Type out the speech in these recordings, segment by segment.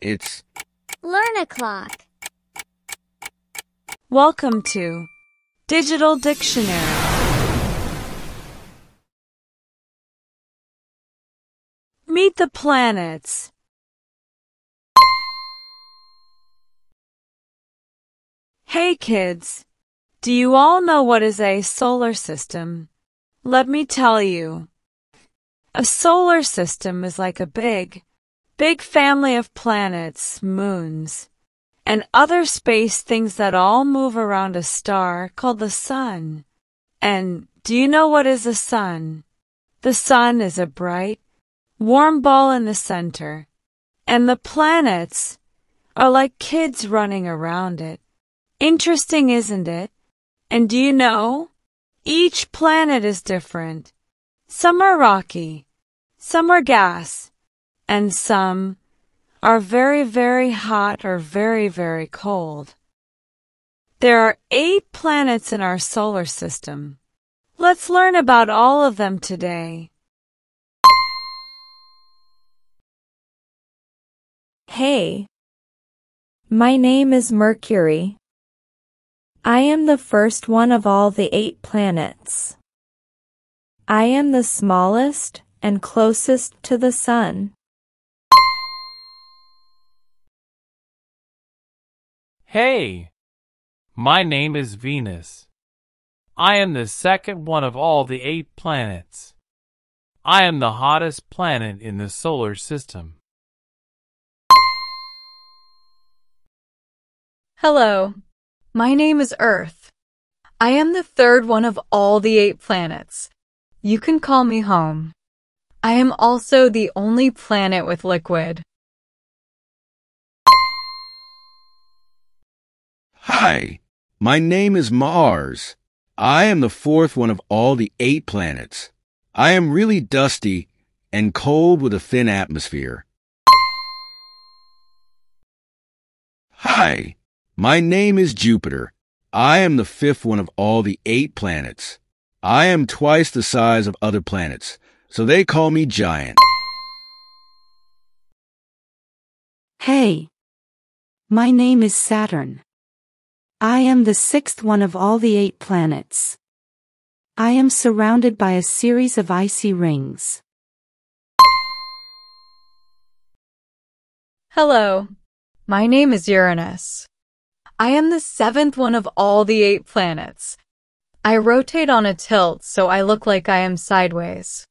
It's Learn a clock. Welcome to Digital Dictionary. Meet the planets. Hey kids, do you all know what is a solar system? Let me tell you. A solar system is like a big, big family of planets, moons, and other space things that all move around a star called the sun. And do you know what is a sun? The sun is a bright, warm ball in the center, and the planets are like kids running around it. Interesting, isn't it? And do you know? Each planet is different. Some are rocky, some are gas, and some are very, very hot or very, very cold. There are eight planets in our solar system. Let's learn about all of them today. Hey, my name is Mercury. I am the first one of all the eight planets. I am the smallest and closest to the sun. Hey, my name is Venus. I am the second one of all the eight planets. I am the hottest planet in the solar system. Hello, my name is Earth. I am the third one of all the eight planets. You can call me home. I am also the only planet with liquid. Hi, my name is Mars. I am the fourth one of all the eight planets. I am really dusty and cold with a thin atmosphere. Hi, my name is Jupiter. I am the fifth one of all the eight planets. I am twice the size of other planets, so they call me giant. Hey, my name is Saturn. I am the sixth one of all the eight planets. I am surrounded by a series of icy rings. Hello, my name is Uranus. I am the seventh one of all the eight planets. I rotate on a tilt so I look like I am sideways.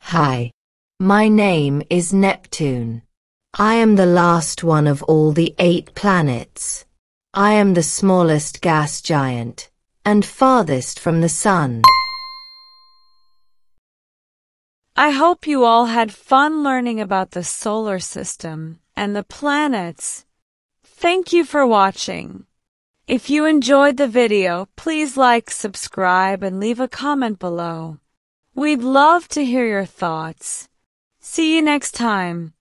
Hi. My name is Neptune. I am the last one of all the eight planets. I am the smallest gas giant and farthest from the sun. I hope you all had fun learning about the solar system and the planets. Thank you for watching. If you enjoyed the video, please like, subscribe, and leave a comment below. We'd love to hear your thoughts. See you next time.